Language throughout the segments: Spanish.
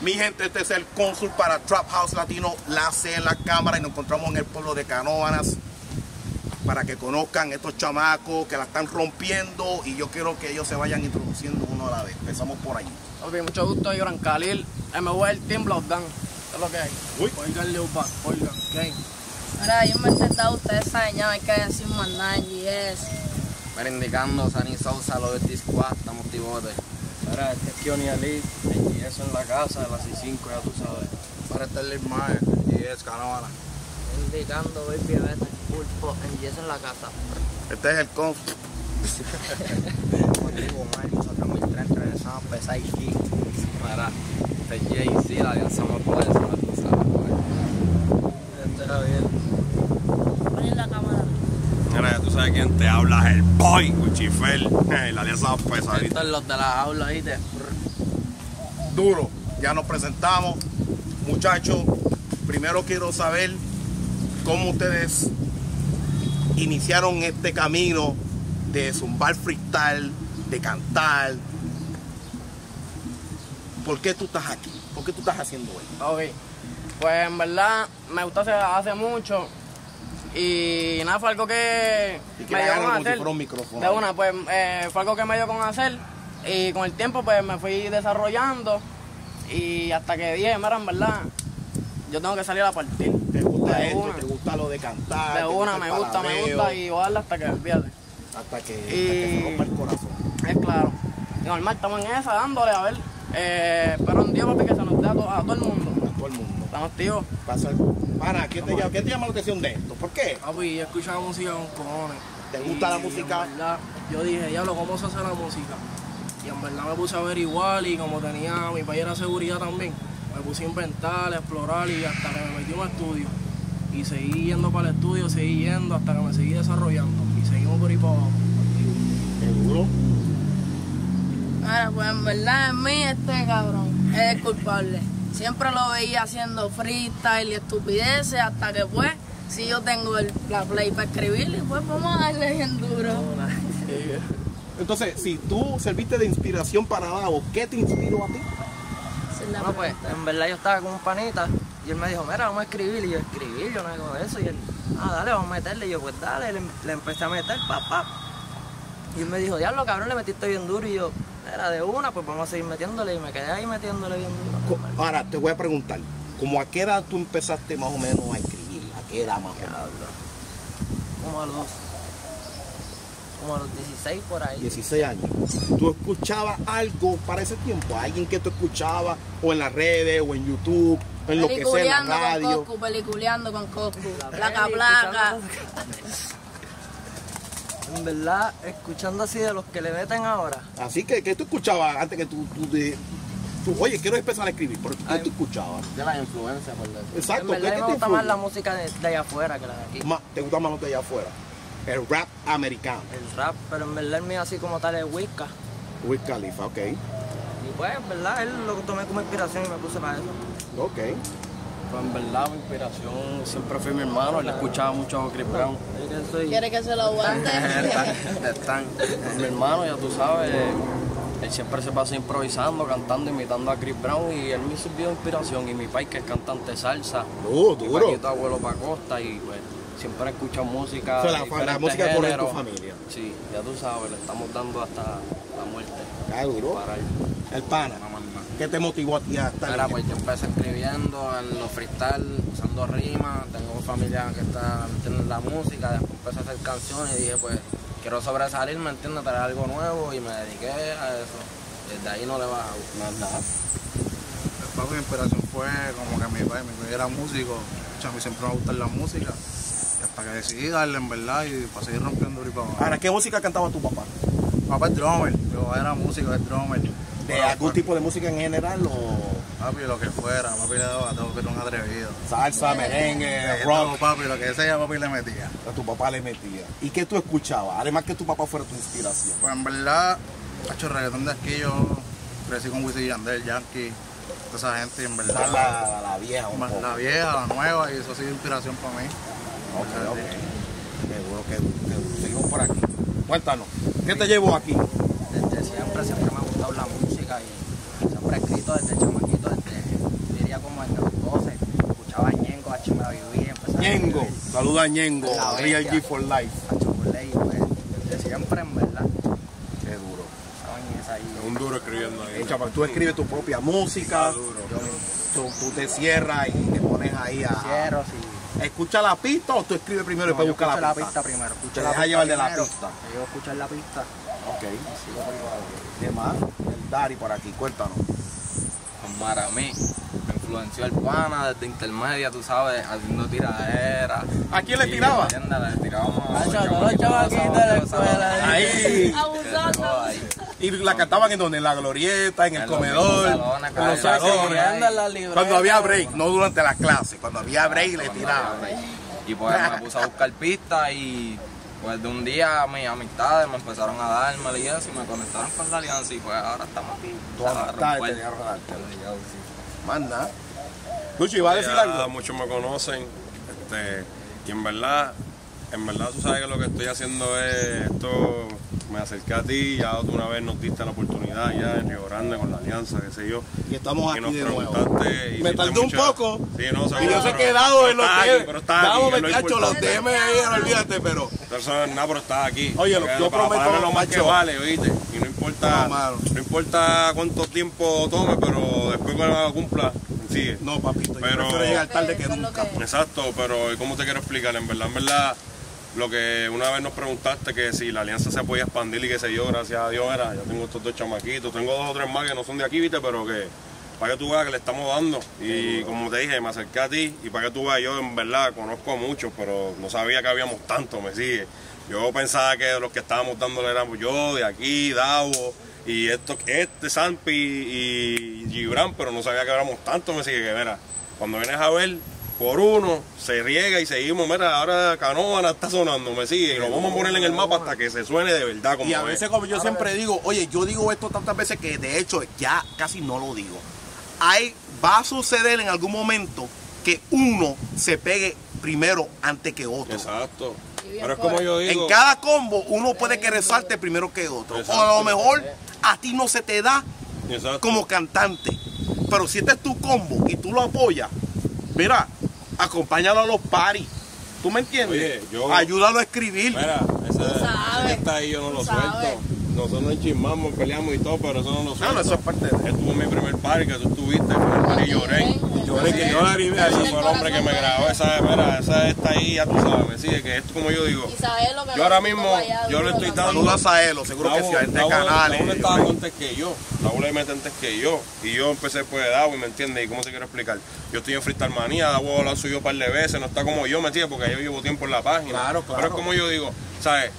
Mi gente, este es el cónsul para Trap House Latino, la C en la cámara y nos encontramos en el pueblo de Canóvanas para que conozcan estos chamacos que la están rompiendo y yo quiero que ellos se vayan introduciendo uno a la vez. Empezamos por ahí. Ok, mucho gusto, yo Gran Khalil. MV el Team Blockdown. es lo que hay. Uy. Oigan, Leopard, oigan, ¿qué? Ahora, yo me he intentado, ustedes saben, ya hay que decir más nada en GS. Pero indicando Sani Sousa, los de Squad, estamos tibotes. Ahora, este es Kioni Ali, y eso en la casa, de las 5 ya tú sabes. Para este Lil Mar y es Canóvana. Indicando, baby, vete, pulpo, en la casa. Este es el cónsul. Contigo, Mar, nosotros 2030 regresamos a pesar este es Jay-Z, la alianza más poderosa, tú sabes, pues. Este es Javier. Ya tú sabes quién te habla, es el boy, Cuchifel, la alianza pesadita. Estos los de la aula, ¿viste? Duro, ya nos presentamos. Muchachos, primero quiero saber cómo ustedes iniciaron este camino de zumbar freestyle, de cantar. ¿Por qué tú estás aquí? ¿Por qué tú estás haciendo esto? Ok, pues en verdad me gustó hace, hace mucho y nada, fue algo que Y me dio con hacer. un. De una, pues eh, fue algo que me dio con hacer y con el tiempo pues me fui desarrollando y hasta que dije, mira, en verdad, yo tengo que salir a partir. ¿Te gusta De esto? una. ¿Te gusta lo de cantar? De ¿Te una, me gusta, me gusta y darle hasta que olvídate. Hasta que, hasta Y- que se rompa el corazón. Es claro. Y normal, estamos en esa, dándole, a ver. Eh, pero en Dios, papi, que se nos dé a, to- a todo el mundo. El. Estamos activos. Pasa, Pana, ¿qué te, llama, ¿qué te llama la atención de esto? ¿Por qué? Papi, yo escuchaba música con cojones. ¿Te gusta la música? en verdad, yo dije, diablo, ¿cómo se hace la música? Y en verdad me puse a averiguar y como tenía, mi país era seguridad también, me puse a inventar, a explorar y hasta que me metí en un estudio. Y seguí yendo para el estudio, seguí yendo hasta que me seguí desarrollando. Y seguimos por ahí para abajo. Seguro. Ahora, pues en verdad, en mí, este cabrón es el culpable. Siempre lo veía haciendo freestyle y estupideces hasta que, pues, si yo tengo el, la play para escribirle, pues vamos a darle bien duro. Entonces, si tú serviste de inspiración para Davo, ¿qué te inspiró a ti? Bueno, pues en verdad yo estaba con un panita y él me dijo, mira, vamos a escribir. Y yo, escribir, yo no hago eso. Y él, ah, dale, vamos a meterle. Y yo, pues dale, le, le empecé a meter, pa, pa. Y él me dijo, diablo, cabrón, le metiste bien duro. Y yo, era de una, pues vamos a seguir metiéndole. Y me quedé ahí metiéndole bien duro. Ahora, te voy a preguntar, ¿cómo a qué edad tú empezaste más o menos a escribir? ¿A qué edad más o menos? Como a los, como a los 16 por ahí. 16 años. ¿Tú escuchabas algo para ese tiempo? ¿Alguien que tú escuchabas? ¿O en las redes, o en YouTube, en lo que sea, en la Peliculeando con radio? Coscu, peliculeando con Coscu. La Placa, placa. En verdad, escuchando así de los que le meten ahora. Así que, ¿qué tú escuchabas antes que tú, tú, tú- oye, quiero empezar a escribir, pero ¿qué Ay. tú escuchabas? De la influencia, por decir. Exacto, en ¿qué, verdad, qué me te gusta más la música de, de allá afuera que la de aquí. Ma- ¿Te gusta más lo de allá afuera? El rap americano. El rap, pero en verdad el mío así como tal es Wicca. Wiz Khalifa, ok. Y pues, en verdad, él lo tomé como inspiración y me puse para eso. Ok. Pues en verdad, mi inspiración siempre fue mi hermano. Él escuchaba mucho a Chris Brown. ¿Quiere que se lo aguante? Están, están. Mi hermano, ya tú sabes, él siempre se pasa improvisando, cantando, imitando a Chris Brown y él me sirvió de inspiración. Y mi país que es cantante salsa, Duro, mi duro. Paquito abuelo Pacosta y pues siempre escucha música. O sea, la, de la música corre en tu familia. Sí, ya tú sabes, le estamos dando hasta la muerte. Ah, duro. Para. El pana. ¿Qué te motivó a ti a estar Mira, pues yo empecé escribiendo en los freestyle, usando rimas, tengo familia que está metiendo en la música, después empecé a hacer canciones y dije pues quiero sobresalir, ¿me entiendes? Traer algo nuevo y me dediqué a eso. Desde ahí no le bajaba. más nada? El papi, mi inspiración fue como que mi padre, mi padre era músico, o sea, a mí siempre me gusta la música. Y hasta que decidí darle en verdad y para seguir rompiendo y para abajo. Ahora, ¿qué música cantaba tu papá? Papá es drummer, yo era músico, es drummer. ¿De Bueno, algún tipo de música en general o Papi, lo que fuera, papi le daba a todo, pero un atrevido. salsa, merengue, rock? todo, papi, lo que sea, papi le metía. A tu papá le metía. ¿Y qué tú escuchabas? Además que tu papá fuera tu inspiración. Pues en verdad, hecho reggaetón de aquí, yo crecí con Wisin Yandel, Yankee, toda esa gente y en verdad la, la, la vieja un más poco. la vieja, la nueva y eso ha sido inspiración para mí. Ok, ok. Seguro que, que seguimos por aquí. Cuéntanos, ¿qué te llevó aquí? Desde siempre, siempre me ha gustado la música música y siempre he escrito desde chamaquito, desde, diría como desde los 12. Escuchaba a Ñengo, a Chimera Viví, empezaba Ñengo, saluda a Ñengo, Real G for Life. A Chapuley, pues, de siempre en verdad. Qué duro. Esa, es un duro escribiendo ahí. Chaval, pues, tú escribes tu propia música, tú, tú, te cierras y te pones ahí a... Cierro, sí. ¿Escucha la pista o tú escribes primero no, y después buscas la, pista? la pista primero. Escucha la deja pista llevar de la pista. Yo escuchar la pista. Ok. ¿Qué más? Dari por aquí, cuéntanos. Para mí, me influenció el pana desde intermedia, tú sabes, haciendo tiraderas. ¿A quién le tiraba? ¿entiendes? Le tirábamos a Hacho, los todos los chamaquitos de la escuela. Ahí. Abusando. ¿Y la cantaban en donde? En la glorieta, en el En comedor, salones, en los salones. Cuando había break, no durante las clases. Cuando había break le tiraban. Y pues me puse a buscar pistas y pues de un día mis amistades me empezaron a darme y eso y me conectaron con la alianza y pues ahora estamos aquí. Tu A amistad romper. te dieron arte. Más nada. Lucho, ¿iba a decir algo? muchos me conocen. Este, y en verdad, en verdad tú sabes que lo que estoy haciendo es esto. Me acerqué a ti, ya tú una vez nos diste la oportunidad ya en Río Grande con la alianza, qué sé yo. Y estamos Y aquí nos de nuevo. preguntaste. Me tardé un poco. Sí, no, Y seguro, yo sé pero- que dado pero en lo estás que aquí, pero estás aquí, Dado, que es lo cacho, los. DM ahí, olvídate, pero. Eso es nada, pero estás aquí. Oye, lo- yo palabra prometo, es lo más que vale, oíste. Y no importa, No, no importa cuánto tiempo tome, pero después que la cumpla, sigue. No, papito, yo Pero- prefiero llegar tarde que nunca. que- Exacto, pero ¿cómo te quiero explicar? En verdad, en verdad, lo que una vez nos preguntaste que si la alianza se podía expandir y qué sé yo, gracias a Dios era, yo tengo estos dos chamaquitos, tengo dos o tres más que no son de aquí, viste, pero que para que tú veas que le estamos dando. Y como te dije, me acerqué a ti y para que tú veas, yo en verdad conozco a muchos, pero no sabía que habíamos tanto, me sigue. Yo pensaba que los que estábamos dándole éramos yo, de aquí, Davo, y esto, este, Sampi y Gibran, pero no sabía que éramos tantos, me sigue que mira, cuando vienes a ver por uno, se riega y seguimos, mira, ahora Canóvana está sonando, me sigue, y lo vamos a poner en el mapa hasta que se suene de verdad como Y a es. veces, como yo siempre digo, oye, yo digo esto tantas veces que de hecho ya casi no lo digo. Hay, va a suceder en algún momento que uno se pegue primero antes que otro. Exacto. Pero es como yo digo, En cada combo uno puede que resalte primero que otro. O a lo mejor a ti no se te da exacto. como cantante. Pero si este es tu combo y tú lo apoyas, mira, acompáñalo a los paris. ¿Tú me entiendes? Oye, yo- Ayúdalo a escribir. Mira, ese, ese sabes, que está ahí yo no lo sabes. suelto. Nosotros chismamos, peleamos y todo, pero eso no lo suelto. No, no, eso es parte de Estuvo en mi primer party que tú estuviste, fue el party lloré. Lloré que yo la animé. Ese fue el hombre que me grabó, esa, mira, esa está ahí, ya tú sabes, me sigue, que esto como yo digo. Yo ahora mismo, yo le estoy dando- Saludos a él, seguro que sí, a gente Raúl- canales. Raúl estaba antes que yo. Raúl le mete antes que yo. Y yo empecé después de Davo, ¿me entiendes? ¿Y cómo te quiero explicar? Yo estoy en Freestyle Manía, Davo lo ha subido un par de veces, no está como yo, ¿me entiendes? Porque yo llevo tiempo en la página. Claro, claro. Pero es como yo digo, ¿sabes?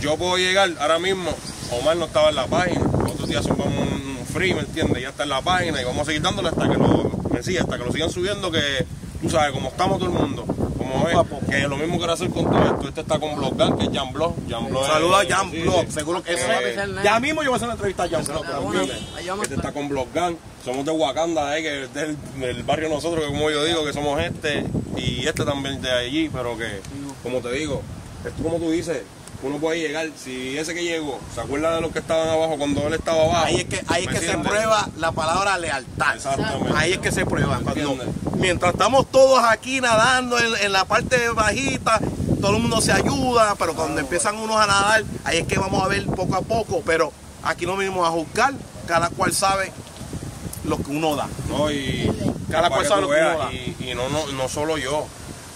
Yo puedo llegar ahora mismo, Omar no estaba en la página, otros días subamos un un free, ¿me entiendes? Ya está en la página y vamos a seguir dándole hasta que lo, me hasta que lo sigan subiendo, que tú sabes, como estamos todo el mundo, como es, que lo mismo quiero hacer con todo esto. Este está con Bloggan, que es Jan Blog. Jan Blog Saludos a Jan sí. seguro que Eh, sí. Ya mismo yo voy a hacer una entrevista a Jan vamos Este está con Bloggan, somos de Wakanda, eh, que es del, del barrio nosotros, que como yo digo, que somos este, y este también de allí, pero que, como te digo, esto como tú dices, uno puede llegar, si ese que llegó, ¿se acuerda de los que estaban abajo cuando él estaba abajo? Ahí es que, ahí es ¿Me que se prueba la palabra lealtad. Exactamente. Ahí es que se prueba. Mientras estamos todos aquí nadando en, en la parte bajita, todo el mundo se ayuda, pero cuando empiezan unos a nadar, ahí es que vamos a ver poco a poco. Pero aquí no venimos a juzgar, cada cual sabe lo que uno da. No, y Cada cual sabe lo que uno da. y, y no, no, no solo yo.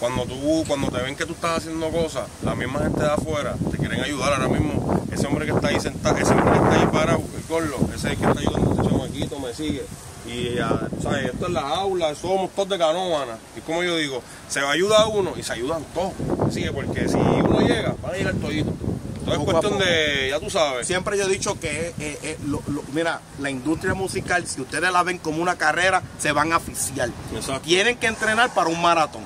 Cuando tú, cuando te ven que tú estás haciendo cosas, la misma gente de afuera te quieren ayudar ahora mismo. Ese hombre que está ahí sentado, ese hombre que está ahí parado, el ese es el que está ayudando a ese chamaquito, me sigue. Y ya, ¿sabes? Esto es la aula, somos todos de canóvana. Y como yo digo, se ayuda a uno y se ayudan todos. Sigue, porque si uno llega, van a llegar toditos. Todo es a cuestión de, ya tú sabes. Siempre yo he dicho que, eh, eh, lo- lo- mira, la industria musical, si ustedes la ven como una carrera, se van a asfixiar. Exacto. Tienen que entrenar para un maratón.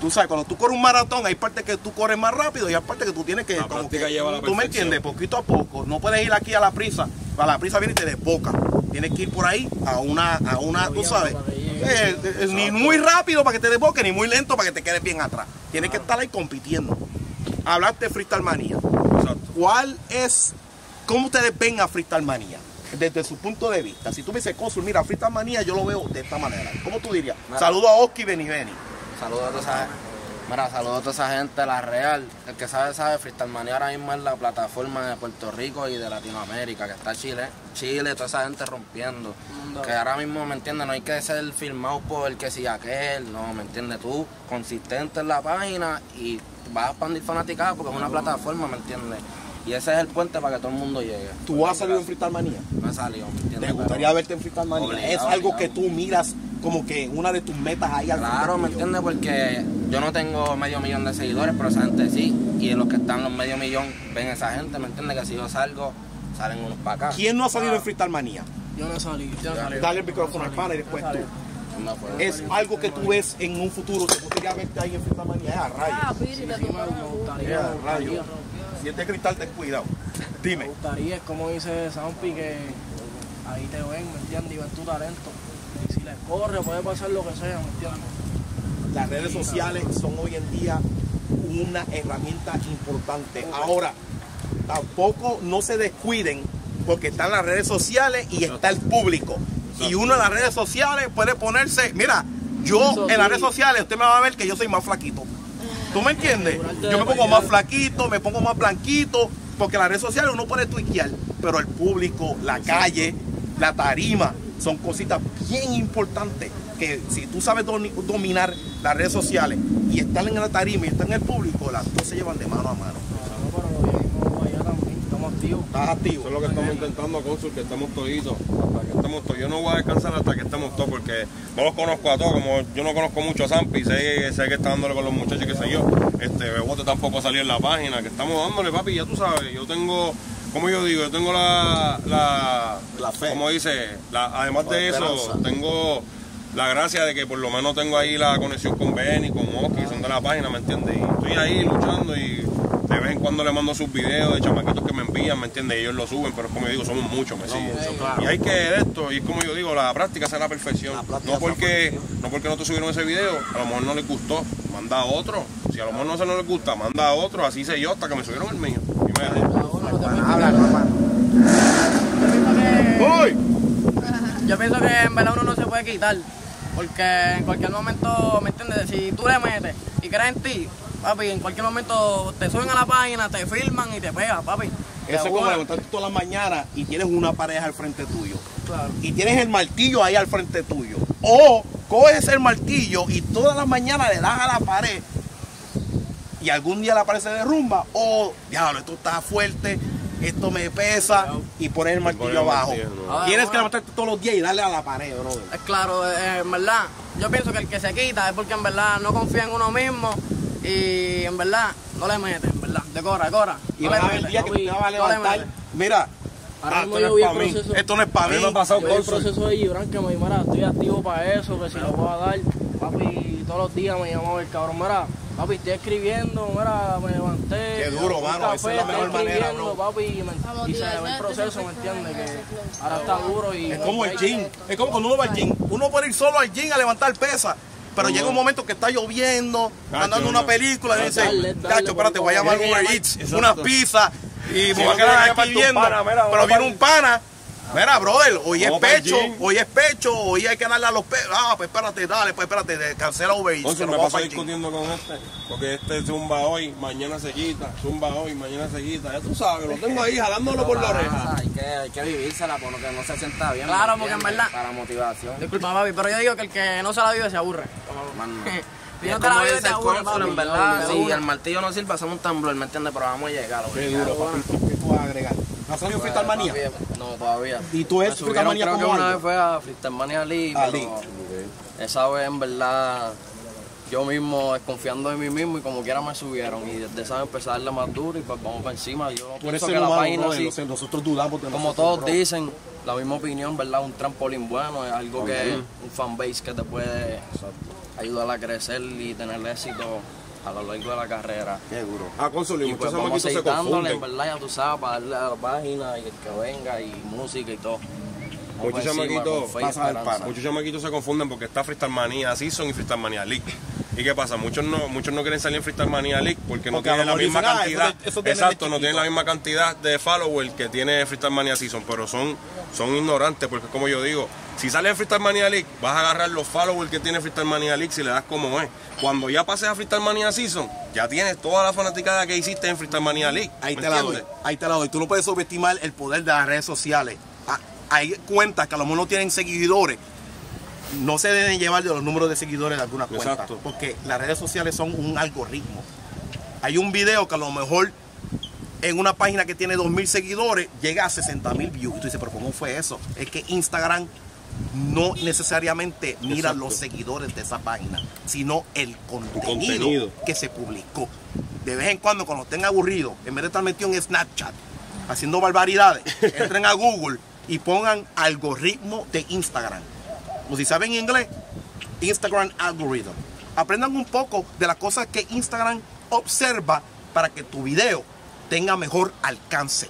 Tú sabes, cuando tú corres un maratón, hay partes que tú corres más rápido y hay partes que tú tienes que. La como práctica que- lleva a la Tú me entiendes, poquito a poco. No puedes ir aquí a la prisa. A la prisa viene y te desboca. Tienes que ir por ahí a una, a una, tú sabes. eh, eh, ni muy rápido para que te desboque, ni muy lento para que te quedes bien atrás. Tienes que estar ahí compitiendo. Hablaste de Freestyle Manía. Exacto. ¿Cuál es, cómo ustedes ven a Freestyle Manía? Desde su punto de vista. Si tú me dices, Consul, mira, Freestyle Manía yo lo veo de esta manera. ¿Cómo tú dirías? Saludo a Oski Benny Benny. Saludos a todos. ¿sabes? Mira, saludos a toda esa gente, la real. El que sabe, sabe, Freestyle Manía ahora mismo es la plataforma de Puerto Rico y de Latinoamérica, que está Chile, Chile, toda esa gente rompiendo. Que ahora mismo, ¿me entiendes? No hay que ser filmado por el que si aquel, no, ¿me entiendes? Tú, consistente en la página y vas a expandir fanaticada porque es una plataforma, ¿me entiendes? Y ese es el puente para que todo el mundo llegue. ¿Tú has salido en Freestyle Manía? Me salió, ¿me entiendes? ¿Te gustaría Pero- verte en Freestyle Manía? Obligado, es algo obligado. que tú miras como que una de tus metas ahí al Claro, ¿me entiendes? Porque yo no tengo medio millón de seguidores, pero esa gente sí. Y los que están los medio millón ven esa gente, ¿me entiendes? Que si yo salgo, salen unos para acá. ¿Quién no ha salido en Freestyle Manía? Yo no salí. Yo no salí. Dale el micrófono al pana y después tú. No fue. Es algo que tú ves en un futuro, te gustaría verte ahí en Freestyle Manía. Es a Ah, rayos. Te Sí, me, me me rayos. Si este cristal, ten cuidado. Me Dime. gustaría, es como dice Sampi, que ahí te ven, ¿me entiendes? Y ven tu talento. Y si les corre, puede pasar lo que sea, ¿me entiendes? Las redes sociales son hoy en día una herramienta importante. Ahora, tampoco no se descuiden porque están las redes sociales y está el público. Y uno en las redes sociales puede ponerse, mira, yo en las redes sociales usted me va a ver que yo soy más flaquito. ¿Tú me entiendes? Yo me pongo más flaquito, me pongo más blanquito, porque en las redes sociales uno puede tuiquear, pero el público, la calle, la tarima, son cositas bien importantes que si tú sabes dominar las redes sociales y estar en la tarima y estar en el público, las dos se llevan de mano a mano. No, pero lo mismo allá también, estamos activos. Estás activo. Eso es lo que estamos intentando, Consul, que estemos toditos. Hasta que estemos todos. Yo no voy a descansar hasta que estemos todos, porque no los conozco a todos. Como yo no conozco mucho a Zampi, sé, sé que está dándole con los muchachos, que sé yo. Este, Bebote tampoco salió en la página, que estamos dándole, papi, ya tú sabes. Yo tengo, como yo digo, yo tengo la. La, La fe. Como dice, la, además La de eso, tengo la gracia de que por lo menos tengo ahí la conexión con Benny, con Oski, son de la página, ¿me entiendes? Y estoy ahí luchando y de vez en cuando le mando sus videos de chamaquitos que me envían, ¿me entiendes? Ellos lo suben, pero como yo digo, somos muchos, ¿me siguen? Y hay que de esto, y como yo digo, la práctica es la perfección. La no porque, no porque no te subieron ese video, a lo mejor no les gustó, manda a otro. Si a lo mejor no se no les gusta, manda a otro, así sé yo hasta que me subieron el mío. Y me ¡Uy! Yo pienso que en verdad uno no se puede quitar. Porque en cualquier momento, ¿me entiendes? Si tú le metes y crees en ti, papi, en cualquier momento te suben a la página, te filman y te pegan, papi. Eso es como levantarte todas las mañanas y tienes una pareja al frente tuyo. Claro. Y tienes el martillo ahí al frente tuyo. O coges el martillo y todas las mañanas le das a la pared y algún día la pared se derrumba. O, diablo, esto está fuerte, esto me pesa y pones el martillo abajo. martillo, ¿no? Ah, Tienes que levantarte todos los días y darle a la pared. Es claro, eh, en verdad, yo pienso que el que se quita es porque en verdad no confía en uno mismo y en verdad no le mete, en verdad, de cora, de cora. Y no vas le a el día que papi, te vas a no le levantar. mete. Mira, Ahora ah, mismo esto yo no vi es el para mí. proceso. Esto no es para mí mí. me ha pasado Yo vi el proceso de Gibran que me dijo, mira, estoy activo para eso, que si lo puedo dar, papi, y todos los días me llamaba el cabrón, mira, papi, estoy escribiendo, mira, me levanté. Qué duro, mano, esa es la mejor manera, escribiendo, bro. papi, y, me- y se le ve el proceso, ¿me entiendes? Que ahora está duro y... Es como el gym. Es como cuando uno va al gym. Uno puede ir solo al gym a levantar pesas. Pero llega un momento que está lloviendo, andando una película y dice, Gacho, espérate, voy a llamar Uber Eats, unas pizzas y me Sí, voy a quedar aquí viendo. pana, mira, Pero viene un pana. Mira, brother, hoy es pecho, hoy es pecho, hoy hay que darle a los pechos. Ah, pues espérate, dale, pues espérate, cancela Uber Eats. Entonces me paso discutiendo con este, porque este zumba hoy, mañana se quita, zumba hoy, mañana se quita. Ya tú sabes, lo tengo ahí jalándolo por la oreja. Hay que, hay que vivírsela por lo que no se sienta bien. Claro, ¿me porque en verdad- Para motivación. Disculpa, papi, pero yo digo que el que no se la vive se aburre. Y no es te la como dice el aburre, cónsul, en verdad, si el martillo no sirve, hacemos un temblor, ¿me entiendes? Pero vamos a llegar. Qué duro, papi. ¿Qué tú vas a agregar? ¿No ha salido Freestyle Manía? No, todavía. ¿Y tú eres Freestyle Manía creo que una vez fue a Freestyle pero League. esa vez en verdad yo mismo desconfiando de mí mismo y como quiera me subieron y desde esa vez empecé a darle más duro y pues vamos para encima. Yo no Tú pienso que la página brother, sí, no sé, nosotros dudamos de como nosotros, todos bro. dicen, la misma opinión, ¿verdad? Un trampolín bueno, es algo que un fanbase que te puede ayudar a crecer y tener éxito a lo largo de la carrera. Qué duro. Ah, Consul, y Y pues muchos chamaquitos se dándole, en confunden. verdad, ya tú sabes, para darle a la página y el que venga y música y todo. Muchos chamaquitos. Muchos chamaquitos se confunden porque está Freestyle Manía Season y Freestyle Manía League. ¿Y qué pasa? Muchos no, muchos no quieren salir en Freestyle Mania League porque no Porque tienen la misma dicen, ah, cantidad. eso eso exacto, no tienen la misma cantidad de followers que tiene Freestyle Mania Season, pero son, son ignorantes porque como yo digo, si sales en Freestyle Mania League, vas a agarrar los followers que tiene Freestyle Mania League si le das como es. Cuando ya pases a Freestyle Mania Season, ya tienes toda la fanaticada que hiciste en Freestyle Mania League. Ahí ¿me te la doy, ahí te la doy. Tú no puedes subestimar el poder de las redes sociales. Ah, Hay cuentas que a lo mejor no tienen seguidores. No se deben llevar de los números de seguidores de alguna cuenta. Exacto. Porque las redes sociales son un algoritmo. Hay un video que a lo mejor en una página que tiene 2.000 seguidores llega a 60.000 views. Y tú dices, pero ¿cómo fue eso? Es que Instagram no necesariamente mira Exacto. los seguidores de esa página, sino el contenido, contenido. que se publicó. De vez en cuando, cuando estén aburridos, en vez de estar metido en Snapchat haciendo barbaridades, entren a Google y pongan algoritmo de Instagram. O si saben inglés, Instagram algorithm. Aprendan un poco de las cosas que Instagram observa para que tu video tenga mejor alcance.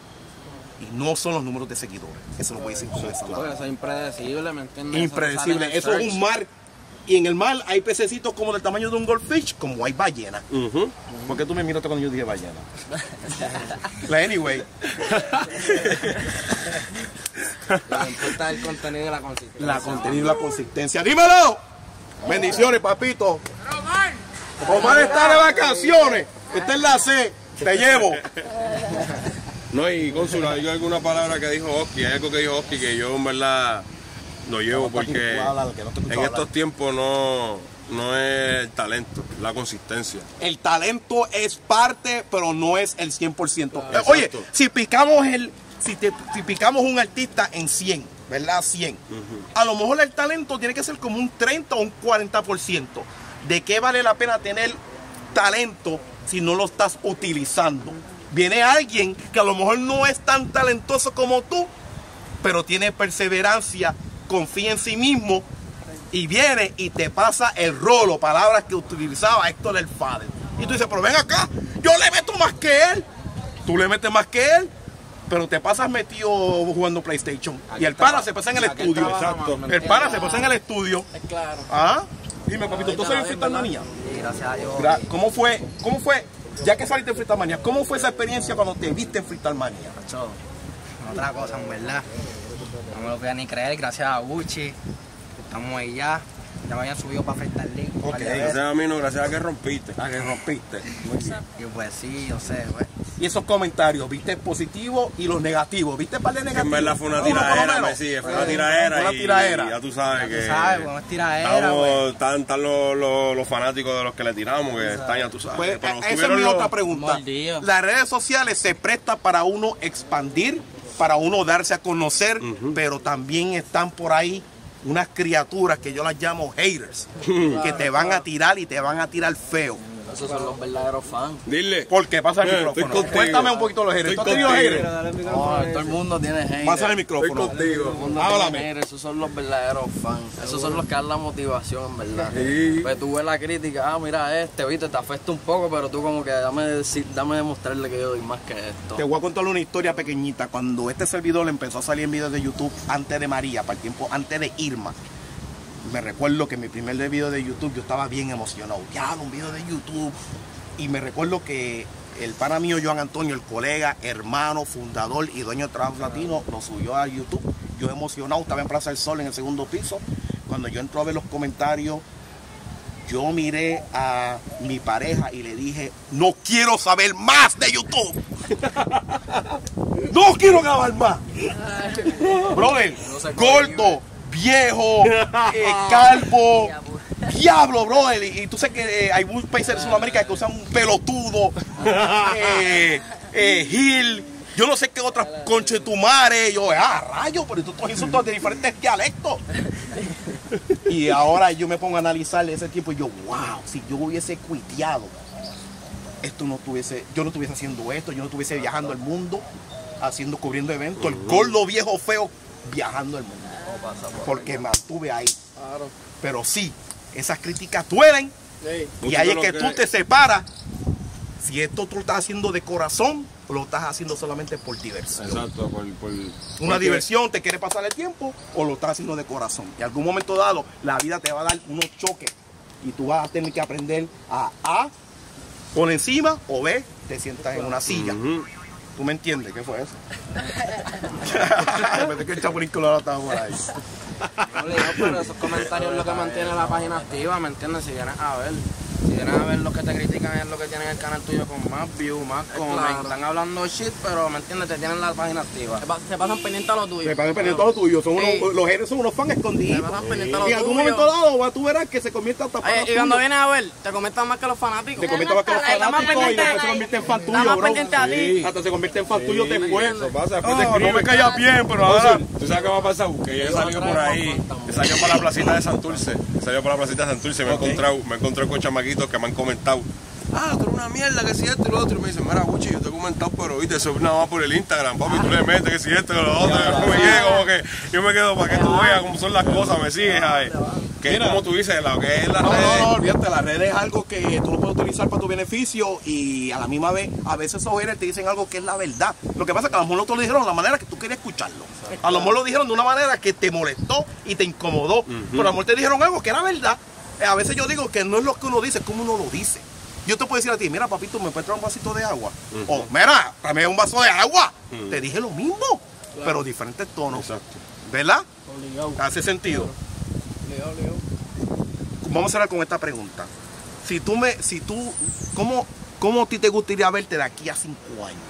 Y no son los números de seguidores. Eso lo voy a decir con esa Porque palabra. eso es impredecible, ¿me entiendes? Impredecible. Eso es un mar. Y en el mar hay pececitos como del tamaño de un goldfish, como hay ballenas. Ujú. ¿Por qué tú me miraste cuando yo dije ballena? Anyway. Lo que importa es el contenido y la consistencia. La contenido y la consistencia. ¡Dímelo! Bendiciones, papito. Omar está de vacaciones. Esta es la C. Te llevo. No, y Cónsula, hay alguna palabra que dijo Oski, hay algo que dijo Oski que yo en verdad lo llevo porque en estos tiempos no, no es el talento, la consistencia. El talento es parte, pero no es el 100%. Eh, Exacto. Oye, si picamos el si, te- si picamos un artista en 100, ¿verdad? 100. A lo mejor el talento tiene que ser como un 30 o un 40%. ¿De qué vale la pena tener talento si no lo estás utilizando? Viene alguien que a lo mejor no es tan talentoso como tú, pero tiene perseverancia, confía en sí mismo y viene y te pasa el rolo, palabras que utilizaba Héctor el Padre. Y tú dices, pero ven acá, yo le meto más que él. Tú le metes más que él, pero te pasas metido jugando PlayStation. y el pana se pasa en el estudio. más, ¿me El pana se pasa en el estudio. Es claro. ¿Ah? Dime, papito, ¿tú sabes Freestyle Manía? Y gracias a Dios. ¿Cómo fue, cómo fue, ya que saliste en Freestyle Manía, cómo fue esa experiencia cuando te viste en? Macho, otra cosa, en verdad. No me lo podía ni creer, gracias a Gucci. Estamos ahí ya. Ya me habían subido para Freestyle League. de Gracias a mí, no, gracias a que rompiste. Ah, que rompiste. Y pues sí, yo sé, pues. Y esos comentarios, viste positivos y los negativos. ¿Viste un par de negativos? en verdad fue una tiraera, me sigue, fue una Fue tiraera. una y- tiraera. y ya tú sabes que. Tú sabes, bueno, es tiraera. Estamos, están, están los, los, los fanáticos de los que le tiramos, que están, ya tú sabes. Pues, pero esa es mi los- otra pregunta. Mordido. Las redes sociales se prestan para uno expandir, para uno darse a conocer, pero también están por ahí unas criaturas que yo las llamo haters, que te van a tirar y te van a tirar feo. Esos son los verdaderos fans. Dile. ¿Por qué? Pasa el Eh, estoy micrófono. contigo. Cuéntame un poquito los haters. ¿Tú has Estoy tenido contigo. haters? No, todo el mundo tiene haters. Pasa el micrófono. El mundo Háblame. Esos son los verdaderos fans. Esos son los que dan la motivación, en verdad. Pues tú ves la crítica, ah, mira este, viste, te afecta un poco, pero tú como que dame, decir, dame demostrarle que yo doy más que esto. Te voy a contar una historia pequeñita. Cuando este servidor empezó a salir en videos de YouTube antes de María, para el tiempo antes de Irma, me recuerdo que mi primer video de YouTube yo estaba bien emocionado. Ya, un video de YouTube. Y me recuerdo que el pana mío, Joan Antonio, el colega, hermano, fundador y dueño de Trabajo Latino, lo subió a YouTube. Yo emocionado, estaba en Plaza del Sol en el segundo piso. Cuando yo entro a ver los comentarios, yo miré a mi pareja y le dije, no quiero saber más de YouTube. no quiero grabar más. Brother, gordo, viejo, eh, calvo, diablo, brother. Y, y tú sabes que eh, hay muchos países de Sudamérica que usan un pelotudo, eh, eh, Gil, yo no sé qué otras conchetumares. Yo, ah, rayo, pero estos insultos de diferentes dialectos. Y ahora yo me pongo a analizar ese tiempo y yo, wow, si yo hubiese cuiteado, esto no estuviese, yo no estuviese haciendo esto, yo no estuviese viajando el mundo, haciendo, cubriendo eventos, el gordo viejo feo viajando el mundo. Porque mantuve ahí. Pero sí, esas críticas duelen y ahí es que tú te separas si esto tú lo estás haciendo de corazón lo estás haciendo solamente por diversión. Exacto, por, por- Una porque- diversión, te quiere pasar el tiempo o lo estás haciendo de corazón. Y en algún momento dado, la vida te va a dar unos choques y tú vas a tener que aprender a A, por encima, o B, te sientas en una silla. ¿Tú me entiendes? ¿Qué fue eso? Pensé que el chapulín colorado estaba por ahí. Obligado, pero esos comentarios es lo que mantiene la página activa, ¿me entiendes? Si vienes a ver, si vienes a ver lo que te critican es lo que tienen el canal tuyo con más views, más comments, claro. están hablando shit, pero ¿me entiendes? Te tienen la página activa. Se, pa- se pasan pendientes a lo tuyo. Me pagan pendiente todo tuyo. Son unos- los héroes son unos fans escondidos. Se pasan pendientes a lo Y en algún tuyo. momento dado va- tú verás que se convierte hasta y cuando tuyo. vienes a ver, te comentan más que los fanáticos. Te convierte más que los fanáticos y después se convierte en fan tuyo, más bro. a ti. Hasta se convierte en fan tuyo después. Eso pasa, no me caías bien, pero ahora... ¿Tú sabes qué me ha pasado? Que yo he salido por ahí, he salido por la placita de Santurce, he salido por la placita de Santurce y me he encontrado, me he que me han comentado. Ah, tú eres una mierda, que si esto y lo otro. Y me dicen, mira, Gucci, yo te he comentado, pero viste, eso es nada más por el Instagram, papi, tú le metes que si esto y lo otro. Yo me quedo como que, yo me quedo para que tú veas cómo son las cosas, me sigues, ¿sabes? Que es como tú dices, lo que es la No, red. no, no, olvídate, la red es algo que tú lo puedes utilizar para tu beneficio y a la misma vez, a veces esos te dicen algo que es la verdad. Lo que pasa es que a lo mejor no te lo dijeron de la manera que tú querías escucharlo. A lo mejor lo dijeron de una manera que te molestó y te incomodó. Pero a lo mejor te dijeron algo que era verdad. A veces yo digo que no es lo que uno dice, es como uno lo dice. Yo te puedo decir a ti, mira papito, ¿me puedes traer un vasito de agua? O, mira, tráeme un vaso de agua. Te dije lo mismo, pero diferentes tonos. Exacto. ¿Verdad? Obligado. Hace sentido. Obligado, obligado. Vamos a cerrar con esta pregunta. Si tú me, si tú, ¿cómo, cómo a ti te gustaría verte de aquí a cinco años?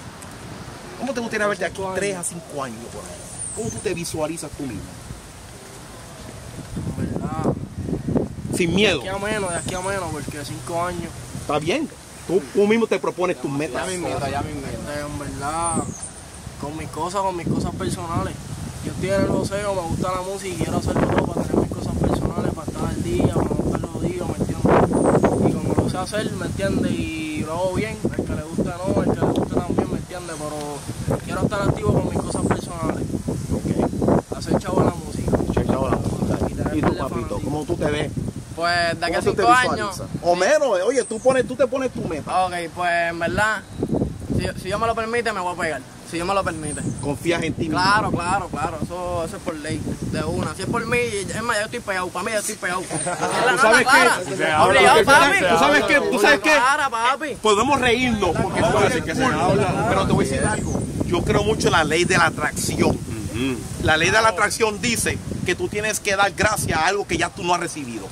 ¿Cómo te gustaría verte de aquí tres a cinco años por ahí? ¿Cómo tú te visualizas tú mismo? Verdad. Sin De miedo. aquí a menos, de aquí a menos, porque cinco años. Está bien. Tú, tú mismo te propones tus Ya metas. me invito, ya me invito. En verdad, con mis cosas, con mis cosas personales. Yo estoy en el joseo, me gusta la música y quiero hacerlo todo para tener mis cosas personales, para estar al día, para no estar los días, ¿me entiendes? Y como lo sé hacer, ¿me entiendes? Y lo hago bien, el que le gusta no, el que le gusta también, ¿me entiendes? Pero quiero estar activo con mis cosas personales. Hacer chavo a la música. ¿Y tú, papito? ¿Cómo tú te ves? Pues de aquí a ¿Cómo tú cinco años. O menos, eh, oye, tú, pones, tú te pones tu meta. Ok, pues en verdad, si, si Dios me lo permite, me voy a pegar. Si Dios me lo permite. Confías en ti mismo. Claro, claro, claro, eso, eso es por ley, de una. Si es por mí, es más, yo estoy pegado, para mí yo estoy pegado. ¿Tú sabes qué? Obligado, ¿Tú papi. sabes qué? ¿Tú sabes qué? Clara, papi. Podemos reírnos porque tú eres que se habla. pero te voy a decir algo. Yo creo mucho en la ley de la atracción. La ley de la atracción dice que tú tienes que dar gracias a algo que ya tú no has recibido.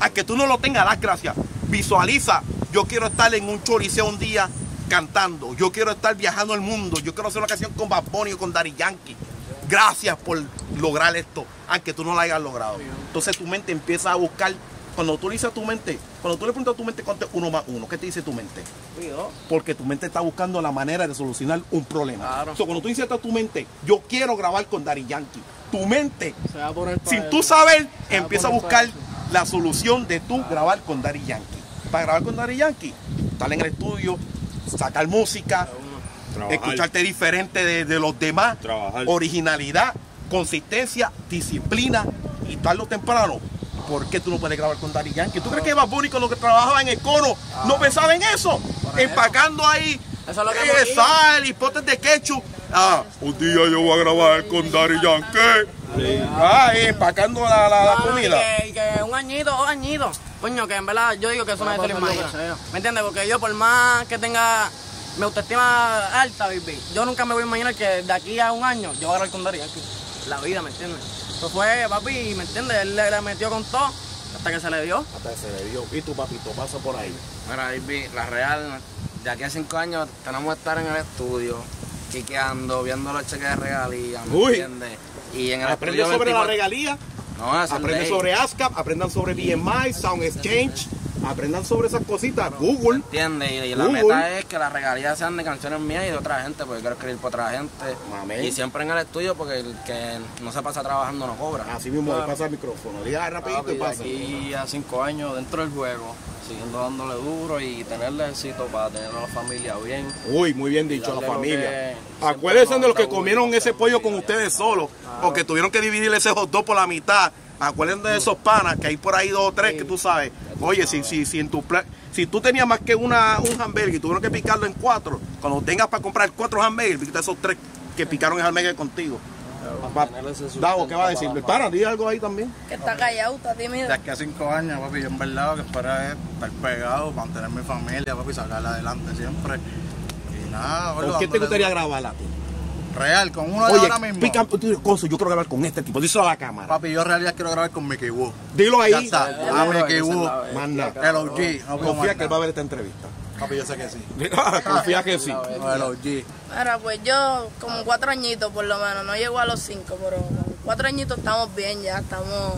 A que tú no lo tengas, das gracias. Visualiza, yo quiero estar en un choriceo un día cantando. Yo quiero estar viajando el mundo. Yo quiero hacer una canción con Bad Bunny o con Daddy Yankee. Gracias por lograr esto, aunque tú no lo hayas logrado. Entonces tu mente empieza a buscar. Cuando tú le dices a tu mente, cuando tú le preguntas a tu mente cuánto es uno más uno, ¿qué te dice tu mente? Porque tu mente está buscando la manera de solucionar un problema. Claro. So, cuando tú dices a tu mente, yo quiero grabar con Daddy Yankee, tu mente, sin tú saber, Se va a empieza a buscar la solución de tú grabar con Daddy Yankee. Para grabar con Daddy Yankee, estar en el estudio, sacar música, Trabajar. escucharte diferente de, de los demás, Trabajar. originalidad, consistencia, disciplina y tarde o temprano. ¿Por qué tú no puedes grabar con Daddy Yankee? ¿Tú crees que Bad Bunny con lo que trabajaba en el cono no pensaba en eso? Empacando ahí Eso es lo que eh, sal y potes de ketchup. Ah, un día yo voy a grabar con Daddy Yankee. Ah, y empacando la, la- la No, no, comida. Que, que un añito, dos añitos. Coño, que en verdad yo digo que eso lo imagina. que sea. ¿Me entiendes? Porque yo, por más que tenga mi autoestima alta, baby, yo nunca me voy a imaginar que de aquí a un año yo voy a grabar con Dari Yankee. La vida, ¿me entiendes? Eso fue, papi, ¿me entiendes? Él le, le metió con todo hasta que se le dio. Hasta que se le dio. Y tu papito pasa por ahí. Mira, baby, la real, de aquí a cinco años tenemos que estar en el estudio, quiqueando, viendo los cheques de regalía, ¿me Uy. entiendes? Y en el Aprende estudio sobre la 24 regalía. No, Aprende sobre ASCAP, aprendan sobre BMI, Sound Exchange, aprendan sobre esas cositas. Google. ¿Entiendes? Y, y la Google. meta es que las regalías sean de canciones mías y de otra gente, porque quiero escribir para otra gente. Y siempre en el estudio, porque el que no se pasa trabajando no cobra. Así mismo le pasa el micrófono. Diga rapidito y Papi, pasa. aquí a cinco años dentro del juego, siguiendo dándole duro y tenerle éxito para tener a la familia bien. Uy, muy bien dicho, la familia. Acuérdense de los que comieron ese pollo con ustedes solos, o que tuvieron que dividir ese hot dog por la mitad. Acuérdense de esos panas, que hay por ahí dos o tres que tú sabes. Oye, si, si, si, en tu si tú tenías más que una, un hamburger y tuvieron que picarlo en cuatro, cuando tengas para comprar cuatro hamburgers, pica esos tres que picaron el hamburger contigo. Davo, ¿qué va a decir? para- Para, di algo ahí también. Que está callado, está tímido. De aquí a cinco años, papi, yo en verdad lo que espero es estar pegado, mantener mi familia, papi, sacarla adelante siempre. Y nada, ¿Con quién te gustaría grabar a ti? Real, con uno de Oye, ahora mismo. pica, tú, Conso, yo quiero grabar con este tipo. Díselo a la cámara. Papi, yo en realidad quiero grabar con Mickey Wu. Dilo ahí. Ya está, a Mickey Wu. Manda. El OG, no Confía que él va a ver esta entrevista. Papi, yo sé que sí. Confía que sí. El OG. Mira, pues yo como cuatro añitos por lo menos, no llego a los cinco, pero cuatro añitos estamos bien ya, estamos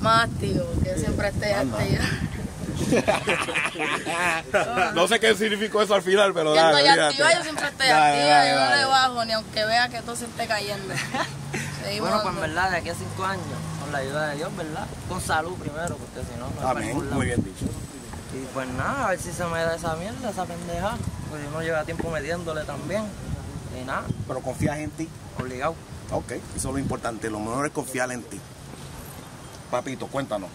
más activos, que siempre esté activo. no sé qué significó eso al final, pero Yo dale, estoy activa, yo siempre estoy Dale, activa, dale, yo no le bajo ni aunque vea que todo se esté cayendo. Seguimos Bueno, pues en verdad, de aquí a cinco años, con la ayuda de Dios, ¿verdad? Con salud primero, porque si no, no Amén, lado. muy bien dicho. Y pues nada, a ver si se me da esa mierda, esa pendeja. Pues uno lleva tiempo metiéndole también. Y nada, Pero confías en ti. obligado. Ok, eso es lo importante. Lo mejor es confiar en ti. Papito, cuéntanos.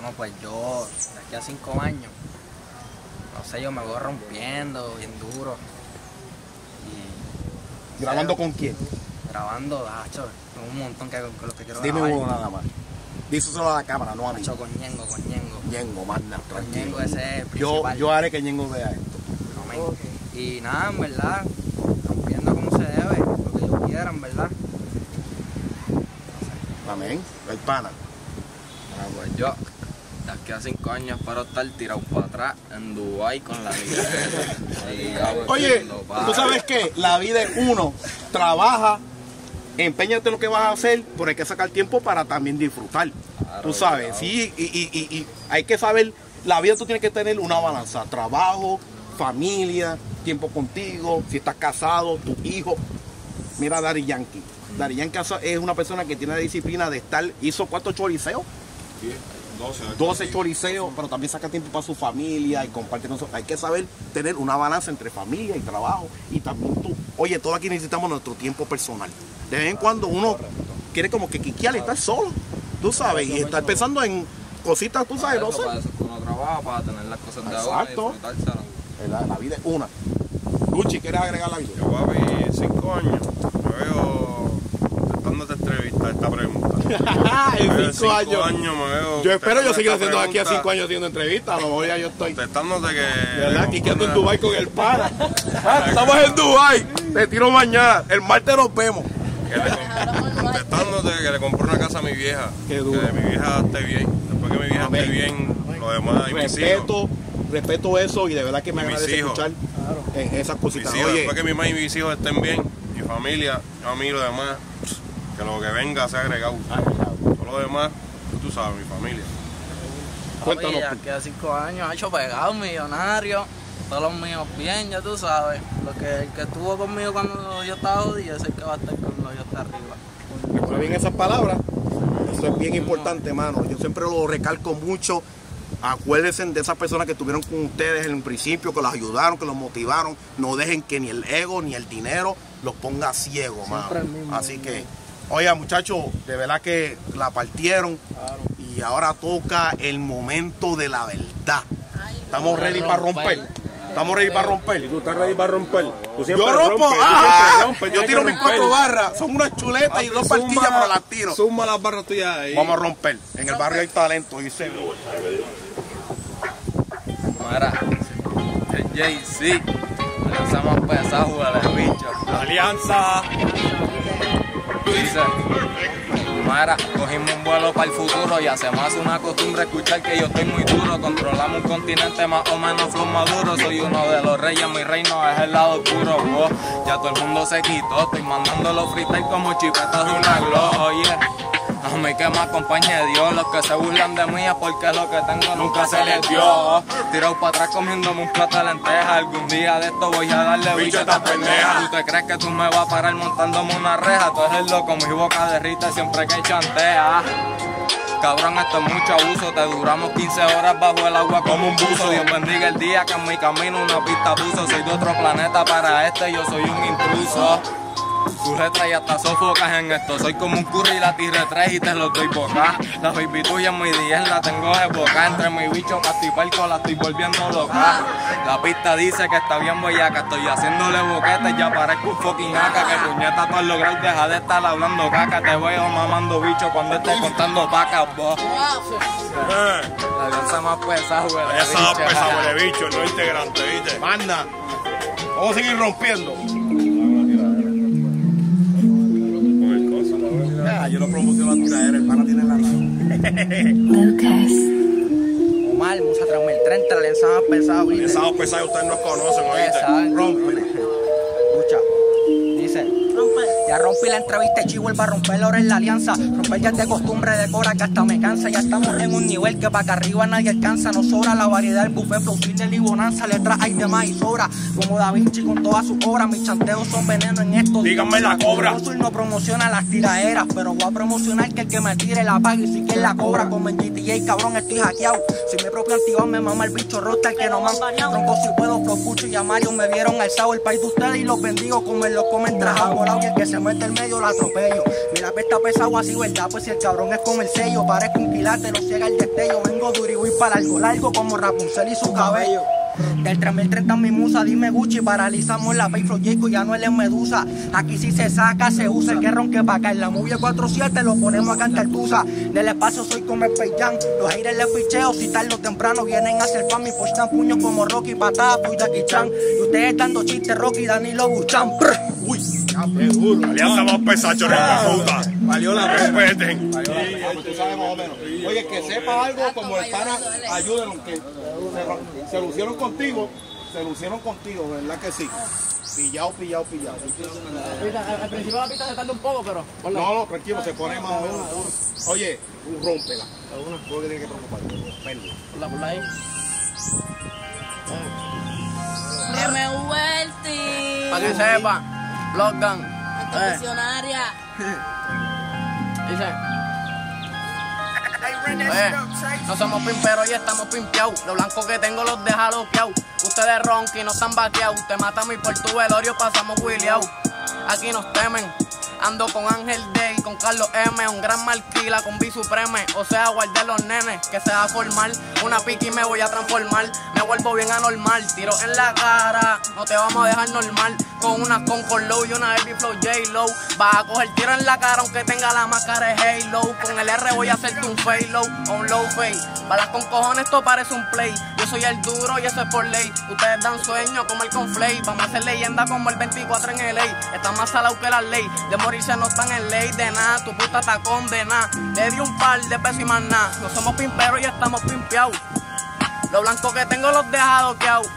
Bueno, pues yo, de aquí a cinco años, no sé, yo me voy rompiendo bien duro. Y ¿Grabando con quién? grabando, tengo un montón que con lo que quiero Dime grabar. uno nada más. Díselo a la cámara, no a mí. Hacho, con Ñengo, con Ñengo. Ñengo, manda, Con. Ñengo ese es el Yo, principal. yo haré que Ñengo vea esto. Amén. Y nada, en verdad, rompiendo como se debe, lo que yo quiera, en verdad. Amén. El pana. Ah, pues yo, de aquí a cinco años espero estar tirado para atrás en Dubai con la vida. Pues, Oye, ¿tú sabes qué? La vida es uno. Trabaja, empeñate en lo que vas a hacer, pero hay que sacar tiempo para también disfrutar. Claro, Tú sabes, claro. sí, y, y- y- y hay que saber, la vida tú tienes que tener una balanza. Trabajo, familia, tiempo contigo, si estás casado, tus hijos. Mira a Dari Yankee. Dari Yankee es una persona que tiene la disciplina de estar, hizo cuatro choriceos, 12. 12 choriceos, pero también saca tiempo para su familia y comparte con su... Hay que saber tener una balanza entre familia y trabajo. Y también tú, oye, todos aquí necesitamos nuestro tiempo personal. De vez en cuando uno quiere como que quiquear y estar solo, tú sabes, y estar pensando en cositas, tú sabes, no sé. para eso que uno trabaja, para tener las cosas de ahora. La, la vida es una. Gucci, ¿quieres agregar algo? Yo, papi, cinco años, me veo tratándote entrevistar esta pregunta. En cinco años. me Yo espero yo seguir haciendo aquí a cinco años haciendo entrevistas. A lo mejor ya yo estoy. Contestándote que... De verdad, que quiqueando en Dubai con el pana. Ah, Estamos en Dubai. Te tiro mañana. El martes nos vemos. que le contestándote que le compré una casa a mi vieja. Qué duro. Que mi vieja esté bien. Después que mi vieja Amén. esté bien, lo demás y mis hijos. respeto, respeto eso y de verdad que me agradece hijos. escuchar en esas Mis cositas. hijos, Oye, después que mi mamá y mis hijos estén bien, mi familia, yo a mí lo demás, que lo que venga sea agregado. Todo lo demás, tú sabes, mi familia. cuéntanos. Aquí a cinco años, ha hecho pegado, millonario. Todos los míos bien, ya tú sabes. Lo que, el que estuvo conmigo cuando yo estaba jodido es el que va a estar cuando yo esté arriba. Recuerda bien esas palabras. Eso es bien importante, hermano. Yo siempre lo recalco mucho. Acuérdense de esas personas que estuvieron con ustedes en el principio, que los ayudaron, que los motivaron. No dejen que ni el ego ni el dinero los ponga ciego, mano. Así que, oiga, muchachos, de verdad que la partieron. Y ahora toca el momento de la verdad. Estamos ready para romper. Estamos ready para romper. ¿Tú estás ready para romper? Tú Yo rompo, ¡ah! yo tiro mis cuatro barras, son unas chuletas y dos pastillas, pero las tiro. Suma las barras tuyas ahí. Vamos a romper. En el barrio hay talento, dice. Mira, el Jay-Z. Lanzamos pesado, jugar el bicho. Alianza. Dice, Mara, cogimos un vuelo para el futuro y hacemos una costumbre escuchar que yo estoy muy duro. Controlamos un continente más o menos flow maduro. Soy uno de los reyes, mi reino es el lado oscuro. wow. Ya todo el mundo se quitó, estoy mandando los freestyle como chipetas de una glow. Oye, a mí que me acompañe Dios. Los que se burlan de mí es porque lo que tengo nunca se les dio. Tirado para atrás comiéndome un plato de lentejas. Algún día de esto voy a darle bicho a esta pendeja. ¿Tú te crees que tú me vas a parar montándome una reja? Tú eres loco, mi boca derrita siempre que chantea. Cabrón, esto es mucho abuso. Te duramos 15 horas bajo el agua como un buzo. Dios bendiga el día que en mi camino una pista puso. Soy de otro planeta para este, yo soy un intruso. Tú y hasta sofocas en esto. Soy como un curry y la tiré tres y te lo doy boca. La baby tuya es muy 10, la tengo de boca. Entre mi bicho, castiparco, la estoy volviendo loca. La pista dice que está bien boyaca. Estoy haciéndole boquete, ya parezco un fucking acá. Que puñeta tú has logrado, deja de estar hablando caca. Te veo mamando bicho cuando estés contando vacas, vos. La alianza más pesada, güey. ya estaba pesado huele bicho, no integrante, ¿viste? Manda. Vamos a seguir rompiendo. El pana tiene la razón. Lucas. Omar, Musa 3030, la alianza más pesada, ¿viste? Pesados, pesados, ustedes nos conocen, ¿oíste? saben, Ya rompí la entrevista, chivo, va a romper ahora en la alianza. Romper ya es de costumbre de cora que hasta me cansa. Ya estamos en un nivel que para acá arriba nadie alcanza. No sobra la variedad, el buffet, flow, de y bonanza. Letras hay de más y sobra. Como Da Vinci con todas sus obras. Mis chanteos son veneno en esto. Díganme la cobra. Yo no promociona las tiraderas, pero voy a promocionar que el que me tire la pague y si que la cobra. Como en GTA, cabrón, estoy hackeado. Si me propio activado, me mama el bicho rota, el que no me han Tronco si puedo, flow, y a Mario me vieron alzado el país de ustedes y los bendigo como en los comentarios. Volado y el que se mete en medio lo atropello. Mira, está pesado así, ¿verdad? Pues si el cabrón es como el sello, parezco un quilate, no ciega el destello. Vengo duro y voy para algo largo como Rapunzel y su cabello. Del 3030 mi musa, dime Gucci, paralizamos la Payflow Jacob, ya no es Medusa. Aquí si se saca, se usa el que ronque pa' acá. En la movie 47 lo ponemos a cantar tusa. Del espacio soy como el Jam. Los aires le picheo, si tarde o temprano vienen a hacer fan. Mi postan puños como Rocky, patada, fui Jackie Chan. Y ustedes dando chistes, Rocky, Danilo Buchan. Brr. Uy, Alianza más pesada, chorreta puta. Valió la pena. Respeten. Valió la pena, pues tú sabes más o menos. Oye, que sepa algo como el pana, ayúdenos, que se, se lucieron contigo, se lucieron contigo, ¿verdad que sí? Pillado, pillado, pillado. Al principio la pista se tarda un poco, pero. No, no, tranquilo, se pone más o menos. Oye, rómpela. Tú lo que tienes que preocuparte, romperla. La por ahí. MVLT. Para que sepa, Blockgun. Eh, Diccionaria. dice. Oye, no somos pimperos y estamos pimpeados. Los blancos que tengo los deja loqueados. Ustedes ronqui no están vaqueados. Te matamos y por tu velorio pasamos William. Aquí nos temen. Ando con Ángel Day, con Carlos M, un gran marquila con B Supreme. O sea, guardar los nenes que se va a formar. Una pique y me voy a transformar. Me vuelvo bien anormal. Tiro en la cara, no te vamos a dejar normal. Con una con low y una Baby Flow J-Lo. Vas a coger tiro en la cara aunque tenga la máscara de Halo. Con el R voy a hacerte un fade low un low fade. Balas con cojones, esto parece un play. Yo soy el duro y eso es por ley. Ustedes dan sueño como el conflay. Vamos a hacer leyenda como el 24 en LA. Está más salado que la ley. De morirse no están en ley de nada. Tu puta está condenada. Le di un par de pesos y más nada. No somos pimperos y estamos pimpeados. Los blancos que tengo los deja doqueados.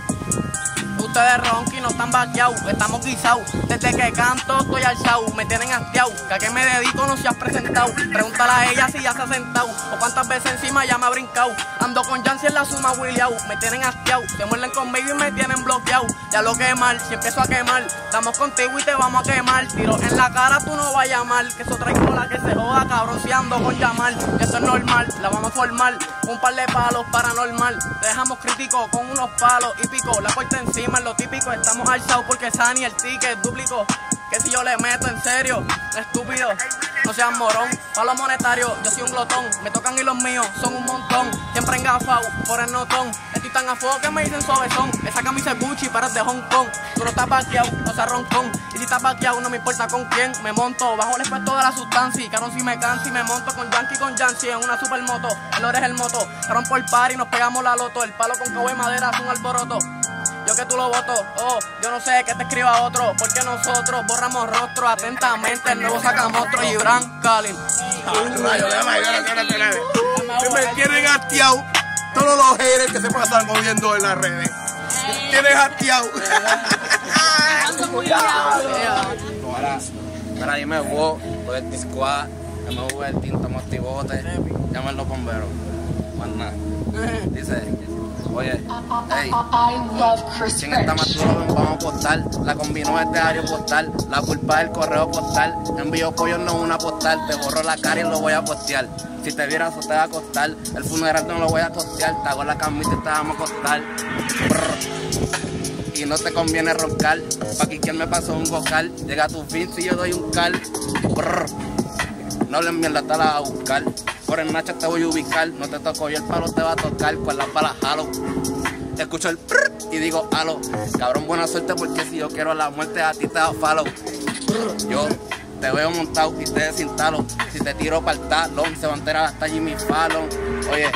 Ustedes ronqui no están vaqueados, estamos guisados. Desde que canto estoy alzado, me tienen hastiado. Que a qué me dedico no se ha presentado. Pregúntale a ella si ya se ha sentado. O cuántas veces encima ya me ha brincado. Ando con Jancy en la suma William. Me tienen hastiado, se muerden conmigo y me tienen bloqueado. Ya lo quemar, si empiezo a quemar. Estamos contigo y te vamos a quemar. Tiro en la cara, tú no vas a llamar. Que eso trae cola que se joda, cabrón, con llamar. Eso es normal, la vamos a formar. Un par de palos paranormal. Te dejamos crítico con unos palos y pico. La puerta encima lo típico. Estamos alzados porque Sani el ticket duplicó. Que si yo le meto en serio, estúpido, no seas morón. Para los monetarios, yo soy un glotón. Me tocan y los míos son un montón. Siempre engafado por el notón. Estoy tan a fuego que me dicen suavezón. Esa camisa es Gucci, es de Hong Kong. Tú no estás vaqueado, no seas roncón. Y si estás vaqueado, no me importa con quién. Me monto bajo el efecto de la sustancia. Cabrón, si me canso y me monto con Yankee con Yancy en una supermoto. El ore es el moto. Cabrón por par y nos pegamos la loto. El palo con cabo de madera es un alboroto. Yo que tú lo voto, oh, yo no sé que te escriba otro, porque nosotros borramos rostro atentamente, el nuevo sacamostro espérate, espérate. Se me tienen hastiado todos los haters que se pasan moviendo en las redes. Tienes hastiado. Ahora, ahora dime vos, todo el Squad, MV el tinto motivote, llamen los bomberos. Más nada. Dice, oye, hey, ¿quién está más duro? Vamos a postar. La combinó este diario postal. La culpa es el correo postal. Envío pollo no una postal. Te borro la cara y lo voy a postear. Si te vieras, eso te va a costar. El funeral no lo voy a costear. Te hago la camisa y te vamos a costar. Y no te conviene roncar. Pa' que quien me pasó un vocal, llega a tu fin si yo doy un cal. No le mierda, te la a buscar. Por el Nacha te voy a ubicar. No te toco y el palo te va a tocar. Con las balas jalo. Escucho el prr y digo halo. Cabrón, buena suerte porque si yo quiero la muerte a ti te da follow. Yo te veo montado y te desinstalo. Si te tiro para el talón, se va a enterar hasta Jimmy Fallon. Oye,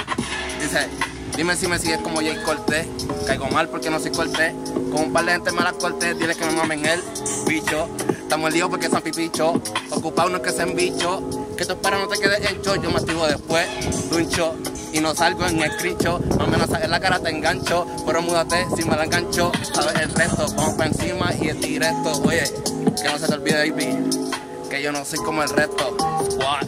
dice, dime si me sigues como Jay Cortés. Caigo mal porque no soy Cortés. Con un par de gente me la cortés, dile que me mamen el bicho. Estamos el lío porque son pipicho. Ocupado no es que sean bicho. Que tú esperas no te quedes en show. Yo me activo después de un show. Y no salgo en el screenshot. Me en la cara te engancho. Pero múdate si me la engancho. Sabes el resto. Vamos para encima y es directo. Oye, que no se te olvide, baby. Que yo no soy como el resto. What?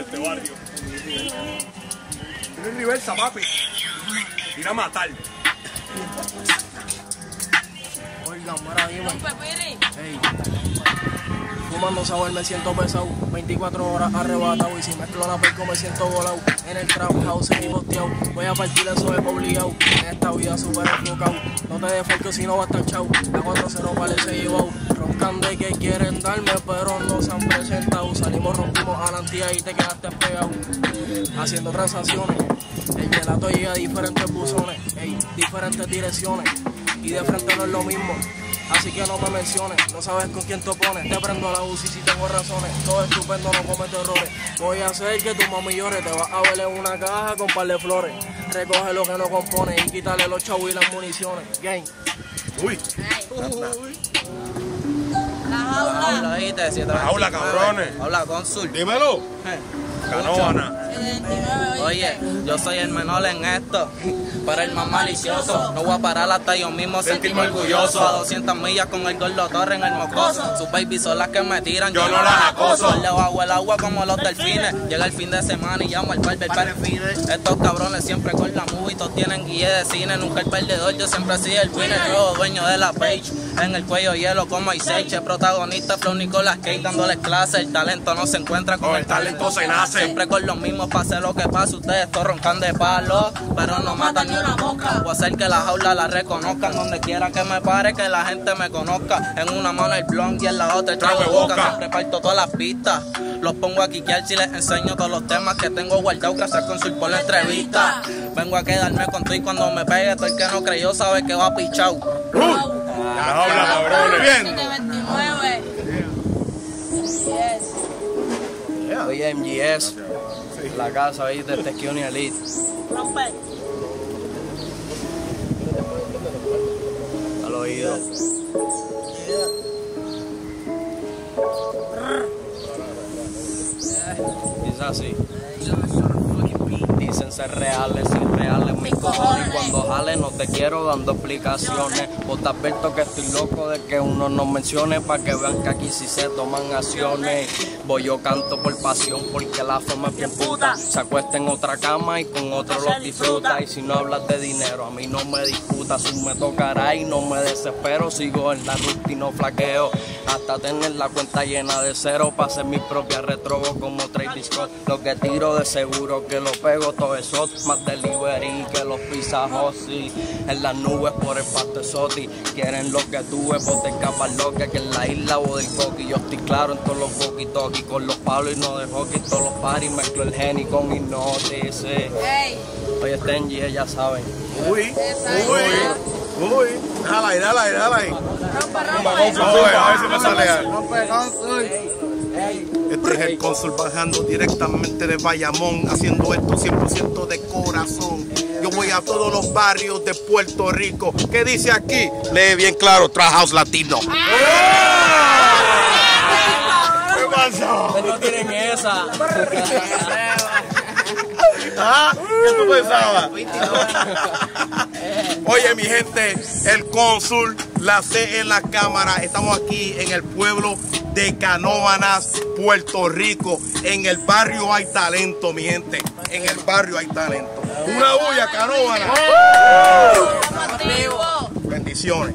Este barrio. Tiene reversa, papi. Ir a matar. Oigan, mira, dime. Ey. Fumando sabor me siento pesado, 24 horas arrebatado y si mezclo la perco me siento volado. En el trap house y bosteado, voy a partir eso de obligado. En esta vida súper enfocado, no te dejes si no va a estar chau. La 4-0 parece llevado, roncando de que quieren darme pero no se han presentado. Salimos, rompimos a la antía y te quedaste pegado. Haciendo transacciones, el gelato llega a diferentes buzones, ey, diferentes direcciones y de frente no es lo mismo. Así que no me menciones, no sabes con quién te opones. Te prendo la UCI si tengo razones. Todo estupendo, no cometo errores. Voy a hacer que tu mami llore. Te vas a ver en una caja con par de flores. Recoge lo que no compone y quítale los chavos y las municiones. Game. Uy. La jaula. Habla, veintinueve. cabrones. Habla, cónsul. Dímelo. Eh. Canóvana. 79, Oye, yo soy el menor en esto, pero el más malicioso. No voy a parar hasta yo mismo sentirme orgulloso. A 200 millas con el gordo torre en el mocoso. Sus baby son las que me tiran. Yo no las acoso. Le bajo el agua como los delfines. Llega el fin de semana y llamo al barber para Estos cabrones siempre con la movie, todos tienen guía de cine. Nunca el perdedor, yo siempre sido el winner. Yo dueño de la page. En el cuello hielo como Iseche. Protagonista Flow Nicolas Cage dándoles clases. El talento no se encuentra con Con el talento se nace. Siempre con los mismos pase lo que pase. Ustedes todos roncan de palo, pero no matan ni una mosca. Voy a hacer que la jaula la reconozcan. Donde quiera que me pare, que la gente me conozca. En una mano el blond y en la otra el trago de boca. Siempre parto todas las pistas. Los pongo a quiquear si les enseño todos los temas que tengo guardados que hacer con su por la entrevista. Vengo a quedarme con tú y cuando me pegue, todo el que no creyó sabe que va pichao. Ya habla, cabrones. Bien. 29. Yes. Oye, MGS, la casa ahí de Teskioni Elite. Rompe. Al oído. Dice así. Dicen ser reales, irreales, mis cojones. Y cuando jale no te quiero dando explicaciones. Vos te advierto que estoy loco de que uno nos mencione para que vean que aquí sí se toman acciones. Voy yo canto por pasión porque la fama es bien puta. Se acuesta en otra cama y con otro los disfruta. Y si no hablas de dinero, a mí no me disputa. Si me tocará y no me desespero, sigo en la ruta y no flaqueo. Hasta tener la cuenta llena de cero para hacer mis propias retrobos como Travis Scott. Lo que tiro de seguro que lo pego todo eso. Más delivery que los pizzajos, sí. En las nubes por el pasto soti. Quieren lo que tuve, pues te escapas lo que que en la isla o del coqui. Yo estoy claro en todos los walkie con los palos y no de hockey. Todos los paris mezclo el geni con hipnosis. sí. Ey. Oye, Stenji, ya saben. Uy. Uy. Uy. Dale ahí, dale ahí, dale ahí. Vamos, rompe. a ver, a ver si me sale. Este es el cónsul bajando directamente de Bayamón, haciendo esto 100% de corazón. Yo voy a todos los barrios de Puerto Rico. ¿Qué dice aquí? Lee bien claro, Trap House Latino. ¿Qué pasó? No tienen esa. ¿Ah? ¿Qué tú pensabas? Oye, mi gente, el cónsul, la C en la cámara. Estamos aquí en el pueblo de Canóvanas, Puerto Rico. En el barrio hay talento, mi gente. En el barrio hay talento. Una bulla, Canóvanas. Bendiciones.